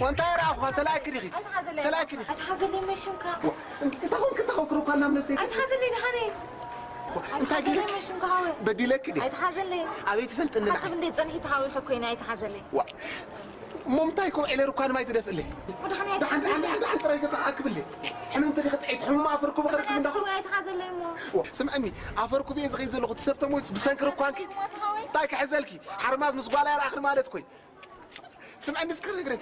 وانت أخي تلاكد أتحازلي مشمك انت هون كنت هون كروك أنا من نفسي أتحازلي دهاني انت هاوي بدي لك كده أتحازلي ابي تفلت ان حسب اللي تزنهي تحاوي حكوينا أتحازلي ممتاي كو على ركان ما يتدف لي. دحن دحن دحن دحن ترى يقص عاكب لي. حمم تري قطعت حمم ما أفركو بغرك من مو. سمعني أفركو بي زغي زلو تسبت موت بسنكر كوانكي طايك حزلكي. حرماز مسقالا يا اخر مالت كوي سمعني سكر نقرك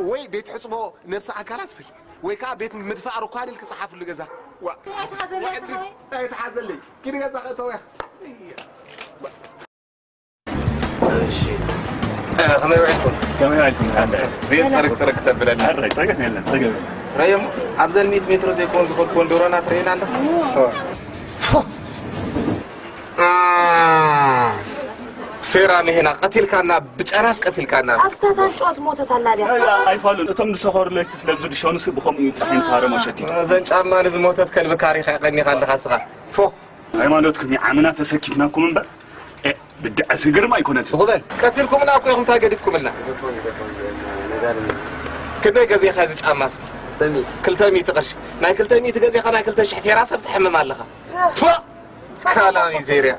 وي بيت حصبو نفس اكلات بل وي كا بيت مدفع ركان اللي كصحاف اللي جزا أتحازلي أتحازلي اي تحزل لي كده جزا تو يا خلينا نعيدكم كمان عاد زين سرق سرق تبلل هري صقف يلا صقف ريم ابزل فيرا هنا قتيل كنا بجراس قتيل كنا أبستان جواز موتة لا أي فلو تم دسخور لك تسلب زود شانو سبخم يتحين سهرة مشتى زين أما نز موتة كان خلني خلنا خسرة فو أي ما نوتكم يا عمنا تسكتنا كم بقى بدي أسجر ما يكون أنت غبل قتيلكم أنا أكو يوم تاجدفكم لنا كنا جزي خازج أماس كلتا مية قرش ناي كلتا مية جزي خنا كلتا شحتي راسه بتحمم على خا فو كلامي زيريا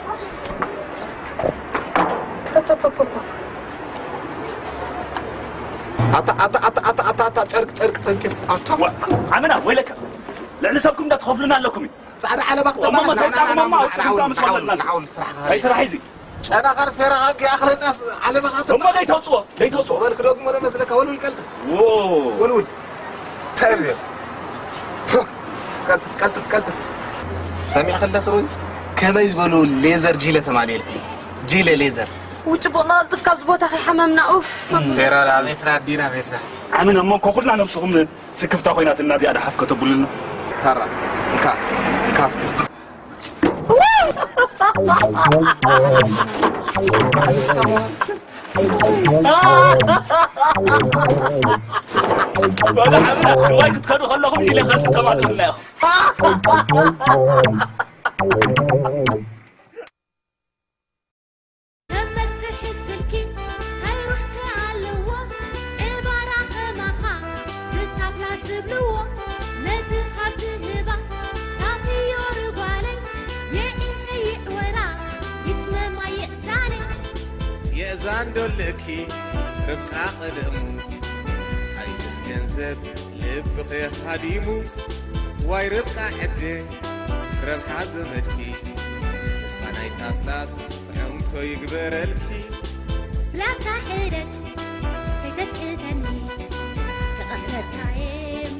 أتا أتا أتا أتا أتا أتا شرك شرك شرك أتا عمنا ويلك لأن سبكم ده تخاف لنا لكم تعالى على بقى تمام ما سيكم ما ما نعاون نعاون نعاون سرح أي سرح يزي أنا غير فرق يا آخر الناس على بقى تمام ما جيت هتصوا جيت هتصوا ولك دوق مرة مثلك ولو الكلب ووو ولو تابع كلتف كلتف كلتف سامع خلنا خروز كما يزبلوا ليزر جيلة مالي جيلة ليزر وتبقى نظف كزبوطة خي حمامنا أوف. خيرا لا ميتنا دينا ميتنا عمنا ما كو خلنا نفسهم سكفتا خوينات النادي أنا حفكة تبول لنا. هرا كا كاسك بعد عمنا رواية تكادو خلقهم كلي خلص تبعنا لنا يا أخو ገዛንዶልኪ ፍቃ ቐደሙ ኣይምስ ገንዘብ ልብኺ ሃዲሙ ዋይ ርብቃ ዕድ ረብሓ ዘመድኪ ምስታ ናይ ታፍላስ ጥዕምቶ ይግበረልኪ ላካ ሕደት ከይተስእተኒ ተቐብለካየ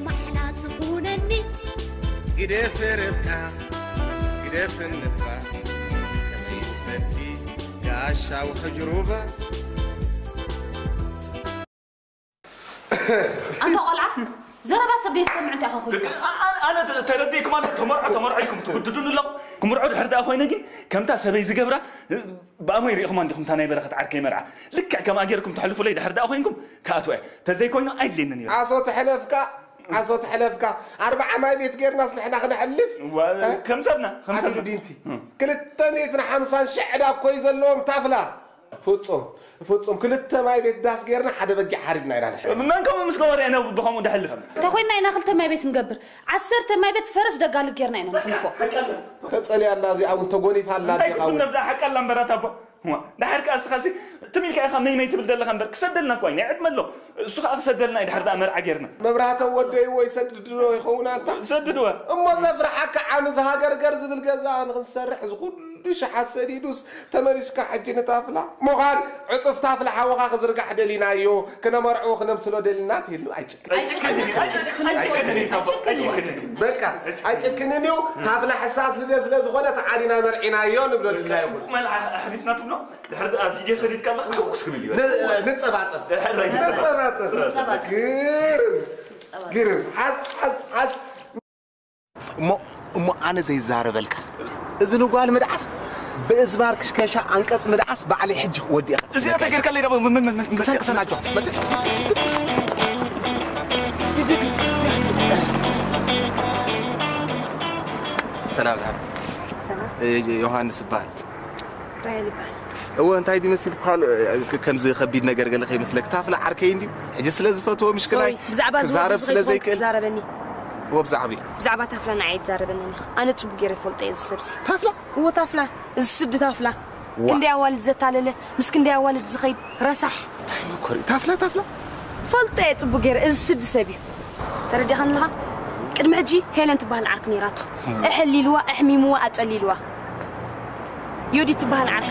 ማሕላ ዝኾነኒ ግደፍ ርብቃ ግደፍ ንባ عشا وحجروبه أنت قلعه زرا بس بدي يسمع أنت أخوي. أنا ترديك ما تمرع تمرعيكم توددون لكم كمرعو دحر دا اخوينا كي كمتا سبي زغبرا بأمير أخوان عندكم تاني برخت عركي مرعى. لك كم أجيركم تحلفوا لي دحر دا أخوينكم؟ كاتوا تزي كوينا أجلينني عصوت حلفك. عصوت حلفك. أربعة ما بيت غير ناس نحن نحنا حلف كم سبنا خمسة عبيدو دينتي كل التاني تنا حمصان شعدا كويس اللوم تافلا فوتهم فوتهم كلتا ما بيت داس غيرنا حدا بقي حاربنا إلى نحن ما كم مش قواري أنا بخمو حلف تخوينا إنا خلتا ما بيت مقبر عسرت ما بيت فرس ده دقال غيرنا إنا نحلفو. تتسألي الله زي أو تقولي قولي فهلا دقاوي تكون نزاح حق الله دحرك اسخسي تميل كأي مي مي تبل دلخا مبر كسدلنا كوين. عد ملو. سخ أخسدلنا إذا حردا مرع جيرنا مبرات ودي وي سددوا يخونا أنت سددوا أما زفرحك عامز زهاجر جرز بالجزاء نسرح زقول ንክንሰርሕ እዚ ኩሉ ኩሉ ሸሓት ሰዲዱስ ተመሊስካ ሕጂ ንታፍላ ምዃን ዕፁፍ ታፍላ ሓወኻ ክዝርጋሕ ደሊናዮ ክነመርዑ ክነምስሎ ደሊና ትህሉ በቃ ኣይጭክንን እዩ ታፍላ ሕሳስ ልደ ስለ ዝኾነ ተዓዲና መርዒናዮ ንብሎ ድልና ይኹን መልዓ ሓሊፍና ትብሎ ድሕሪ ኣብ ቪድዮ ሰዲድካ ኣለካ ክውቅስ ክብል እዩ ንፀባፀብ ሕራይ ንፀባፀብ ግርም ግርም ሓስ ሓስ ሓስ እሞ እሞ ኣነ ዘይዛረበልካ እዚ ንጓል ምድዓስ ብእዝባር ክሽከሻ ኣንቀጽ ምድዓስ ባዕለይ ሕጂ ወዲእኻ እዚኣታ ጌርካ ለይ ክሰንክሰናጆ ሰላም ዝሓት ዮሃንስ ይበሃል ራይል ይበሃል እወ እንታይ ድመስል ከምዚ ከቢድ ነገር ገለ ከይመስለክ ታፍላ ዓርከይ እንዲ ሕጂ ስለ ዝፈትዎ ምሽክላይ ሶሪ ብዛዕባ ክዛረብ ስለ ዘይክእል ትዛረበኒ እዎ ብዛዕባ እዩ ብዛዕባ ታፍላ ንዓይ ትዛረበኒ ኢኻ ኣነ ፅቡቅ ገይረ ይፈልጦ እየ እዚ ሰብሲ ታፍላ እዎ ታፍላ እዚ ስዲ ታፍላ ክንደይ ኣዋልድ ዘታለለ ምስ ክንደይ ኣዋልድ ዝኸይድ ረሳሕ መኮሪ ታፍላ ታፍላ ፈልጦ እየ ፅቡቅ ገይረ እዚ ስዲ ሰብ እዩ ተረዲኻን ኣለኻ ቅድሚ ሕጂ ሄለን ትበሃል ዓርክ ነይራቶ እሕሊልዋ ኣሕሚምዋ ኣፀሊልዋ ዮዲት ትበሃል ዓርክ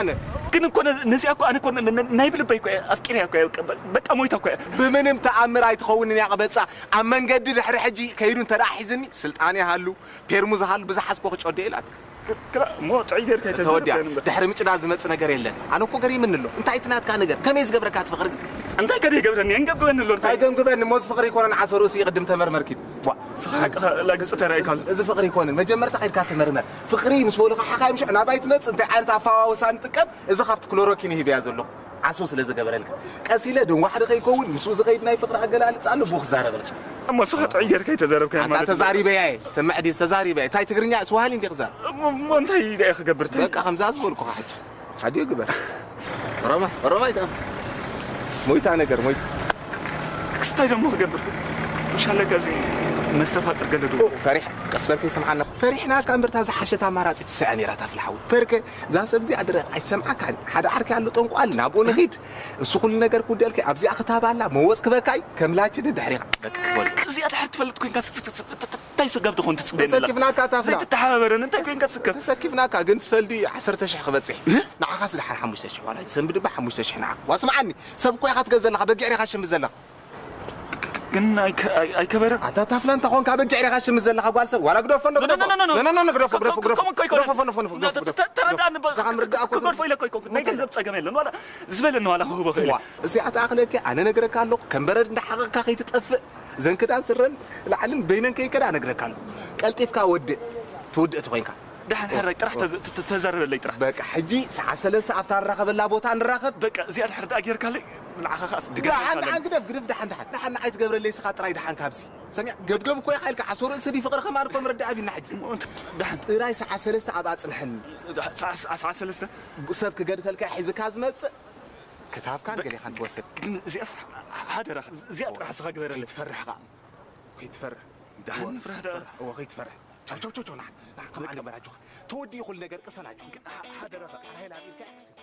انت كن كون نسي أكو أنا كون نايبل بيكو أفكر أكو بقى مويت أكو بمنم تعمر عيت خونني يا قبضة أما نجدد حرحجي كيرون ترى حزني سلطاني هالو بيرمز هالو بزحس بوخش أديلات ሞ ጥዑይ ጌርካ ተወዲያ ድሕሪ ምጭዳ ዝመፅእ ነገር የለን ኣነ እኮ ገሪምን ኣሎ እንታይ እቲ ናትካ ነገር ከመይ ዝገብረካ ትፍቅሪ እንታይ ከደ ይገብረኒ እንገብግበኒ ኣሎ እንታይ ገምግበኒ ሞዝ ፍቅሪ ይኮነን ዓሰሩ ሲ ቅድም ተመርመርኪት ላግፅ ተራእይካ እዚ ፍቅሪ ይኮነን መጀመርታ ከይድካ ተመርመር ፍቅሪ ምስ በሉካ ሓካይ ምሽ ናባይ ትመፅእ እንታይ ዓይነት ኣፈዋውሳ ንጥቀም እዚ ካብቲ ክሎሮኪን ይህብያ ዘለኹ ዓሶ ስለ ዝገበረልካ ቀሲለ ድንዋሕዲ ከይከውን ምስኡ ዝኸይድ ናይ ፍቅሪ ኣገላልፃ ኣሎ ብኡ ክዛረበልካ እሞ ስኻ ጥዑይ ጌርካ ተዘረብካ ኣታ ተዛሪበያ እየ ሰማዕ ዲስ ተዛሪበያ እንታይ ትግርኛ ስዋሃሊ እንዲ ክዛር እሞ እንታይ ዳየ ክገብር በቃ ከምዛ ዝበልኩ ሕጂ ሓዲዮ ግበር ረማ ረማ ይጠፍ ሞይታ ነገር ሞይታ ክስታይ ደሞ ክገብር ምሻለካ እዚ مستفاق رجلدو فريح قسمتني سمعنا فريحنا كأمرتها زحشتها مرات تسأني راتها في الحول بركة ذا سبزي أدرى أي سمعك عن هذا عرك على طنق قال نابو نخيد السخول نجار كود لك أبزي أختها بالله موسك بكاي كم لا تجد دحري زي أدحر تفلت كوين كاس تايس قبل تخون تسبين سكفنا كاتافنا زي تتحاورن أنت كوين كاس كف سكفنا كا قنت سلدي عسر تشح خبتي نعم خاص الحال حمش تشح ولا تسمد بحمش تشح نعم واسمعني سبكوا يا خات جزلها بقى عري خشم ግን ኣይከበረ ኣታ ታፍላ እንተ ኮንካ በጊዕ ሪኻ ሽምት ዘለካ ጓል ሰብ ዋላ ግደፎ ግደፎ ግደፎ ክገድፎ ኢለ ኮይኮ ናይ ገንዘብ ፀገም የለን ዋላ ዝበለኒ ዋላ ክህቦ ክእል እዚኣ ተኣኽለኪ ኣነ ነግረካ ኣለኹ ከም በረድ እንዳሓቐካ ከይትጠፍእ ዘን ክዳን ስረን ላዕልን በይነን ከይከዳ ነግረካ ኣለኹ ቀልጢፍካ ወድእ ትውድእ ትኮይንካ ድሓን ሕራይ ጥራሕ ተዘረበለይ ጥራሕ በቃ ሕጂ ሰዓት ሰለስተ ኣብታ ንራኸበላ ቦታ ንራኸብ በቃ እዚኣ ድሕር ዳ ጌርካለይ ንዓኻ ካስ ድሓን ድሓን ግደፍ ግድፍ ድሓን ድሓን ድሓን ንዓይ ትገብረለይ ስኻ ጥራይ ድሓን ካብዚ ሰሚዕ ገብገብ እኮ ኢኻ ኢልካ ዓሶ ርእሲ ዲ ፍቅሪ ከማን ኮ ምርዳእ ኣብና ሕጂ ድሓን ጥራይ ሰዓት ሰለስተ ኣብ ኣፅንሐኒ ሰዓት ሰለስተ ሰብ ክገድፈልካ ሒዝካ ዝመፅእ ክታብካን ገሊኻን ትወስድ ግን እዚኣስ ሃደራ እዚኣ ጥራሕ ስኻ ግበረለ ከይትፈርሕ ኻ ከይትፈርሕ ድሓን ንፍራሕ ዳ እዎ ከይትፈርሕ ቻው ቻው ቻው ቻው ናሓ ከምዓ ገበራችሁ ተወዲ ኩሉ ነገር ቅሰናችሁ ግን ሓደራ ራሄል ኣቢልካ ያክስል